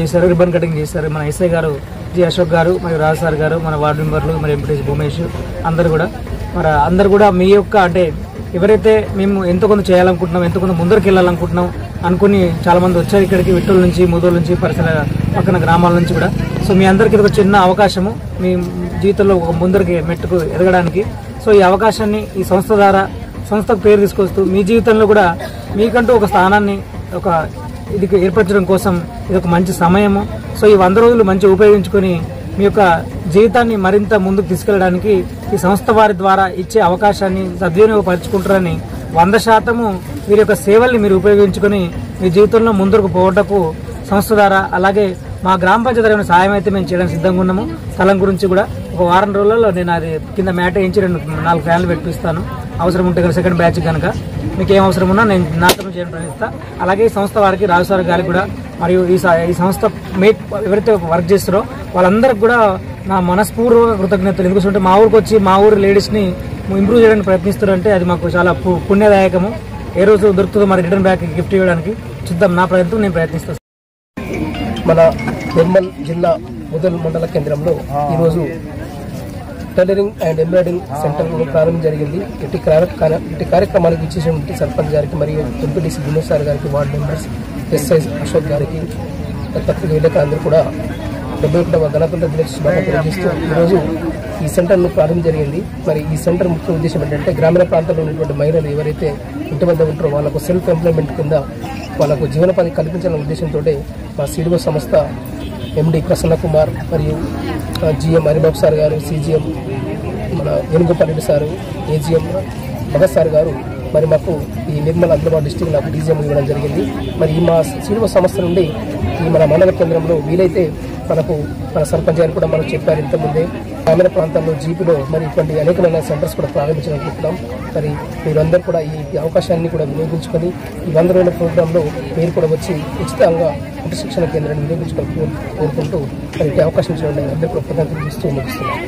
చేశారు. Ribbon cutting చేశారు. మన ఎస్ఐ గారు జి అశోక్ గారు మరియు రాజు సార్ గారు మన వార్డు మెంబర్లు మరి ఎంపీటీసీ భూమేష్ అందరు కూడా. మరి అందరు కూడా మీ యొక్క అంటే ఎవరైతే మేము ఎంత కొంత చేయాలనుకుంటున్నాం ఎంత కొంత ముందరికి వెళ్ళాలనుకుంటున్నాం అనుకుని చాలా మంది వచ్చారు ఇక్కడికి విట్టూరు నుంచి ముదూరు నుంచి పరిసర పక్కన గ్రామాల నుంచి కూడా. సో మీ అందరికీ ఇది ఒక చిన్న అవకాశము. మీ జీవితంలో ఒక ముందరికి మెట్టుకు ఎదగడానికి. సో ఈ అవకాశాన్ని ఈ సంస్థ ద్వారా సంస్థకు పేరు తీసుకొస్తూ మీ జీవితంలో కూడా మీకంటూ ఒక స్థానాన్ని ఒక ఇది ఏర్పరచడం కోసం ఇది ఒక మంచి సమయము. సో ఈ వంద రోజులు మంచి ఉపయోగించుకొని మీ యొక్క జీవితాన్ని మరింత ముందుకు తీసుకెళ్ళడానికి ఈ సంస్థ వారి ద్వారా ఇచ్చే అవకాశాన్ని సద్వినియోగపరచుకుంటారని వంద శాతము వీరి యొక్క సేవల్ని మీరు ఉపయోగించుకొని మీ జీవితంలో ముందుకు పోవటకు సంస్థ ద్వారా అలాగే మా గ్రామ పంచాయతీ తరపున సాయం అయితే మేము చేయడానికి సిద్ధంగా ఉన్నాము. స్థలం గురించి కూడా ఒక వారం రోజులలో నేను అది కింద మేట వేయించి రెండు నాలుగు ఫ్యాన్లు పెట్టిస్తాను. అవసరం ఉంటే కనుక సెకండ్ బ్యాచ్ కనుక మీకు ఏం అవసరం ఉన్నా నేను నాతో చేయడం ప్రయత్నిస్తా. అలాగే ఈ సంస్థ వారికి రాజు సార్ గారికి కూడా మరియు ఈ స- ఈ సంస్థ మేట్ ఎవరైతే వర్క్ చేస్తారో వాళ్ళందరికి కూడా నా మనస్పూర్వక కృతజ్ఞతలు. ఎందుకంటే మా ఊరికి వచ్చి మా ఊరి లేడీస్ని ఇంప్రూవ్ చేయడానికి ప్రయత్నిస్తారంటే అది మాకు చాలా పుణ్యదాయకము. ఏ రోజు దొరుకుతుందో మరి రిటర్న్ బ్యాక్ గిఫ్ట్ ఇవ్వడానికి చూద్దాం. నా ప్రయత్నం నేను ప్రయత్నిస్తాను మన నిర్మల్ జిల్లా ముదల్ మండల కేంద్రంలో ఈరోజు టైలరింగ్ అండ్ ఎంబ్రాయిడింగ్ సెంటర్ ప్రారంభం జరిగింది. ఇటు ఇటు కార్యక్రమానికి ఇచ్చేసినటువంటి సర్పంచ్ గారికి మరియు ఎంపీటీసీ వినోద్ సార్ గారికి వార్డు మెంబర్స్ ఎస్ఐ అశోక్ గారికి పత్రిక విలేకరులందరూ కూడా డెబ్బై ఒకటవ గణతంత్ర దినోత్సవం తెలియజేస్తూ ఈరోజు ఈ సెంటర్ను ప్రారంభం జరిగింది. మరి ఈ సెంటర్ ముఖ్య ఉద్దేశం ఏంటంటే గ్రామీణ ప్రాంతాల్లో ఉన్నటువంటి మహిళలు ఎవరైతే ఇంటి వద్ద ఉంటారో వాళ్ళకు సెల్ఫ్ ఎంప్లాయ్మెంట్ కింద వాళ్ళకు జీవనోపాధి కల్పించాలనే ఉద్దేశంతో మా సిడిఓ సంస్థ ఎండి ప్రసన్న కుమార్ మరియు జిఎం హరిబాబు సార్ గారు సిజిఎం మన Venugopal sir AGM Bhagat sir గారు మరి మాకు ఈ నిర్మల్ ఆదిలాబాద్ డిస్టిక్ నాకు డీజీఎం ఇవ్వడం జరిగింది. మరి ఈ మా సిడిఓ సంస్థ నుండి ఈ మన మండల కేంద్రంలో వీలైతే మనకు మన సర్పంచ్ గారు కూడా మనం చెప్పారు ఇంతకుముందే. గ్రామీణ ప్రాంతాల్లో జీపీలో మరి ఇటువంటి అనేకమైన సెంటర్స్ కూడా ప్రారంభించాలనుకుంటున్నాం మరి మీరందరూ కూడా ఈ అవకాశాన్ని కూడా వినియోగించుకొని ఈ వంద రోజుల ప్రోగ్రాంలో మీరు కూడా వచ్చి ఉచితంగా కుటుంబ శిక్షణ కేంద్రాన్ని వినియోగించుకొని కోరుకుంటూ మరి అవకాశం చూడండి అందరూ కూడా కృతజ్ఞతలు ఇస్తూ ముగిస్తున్నాం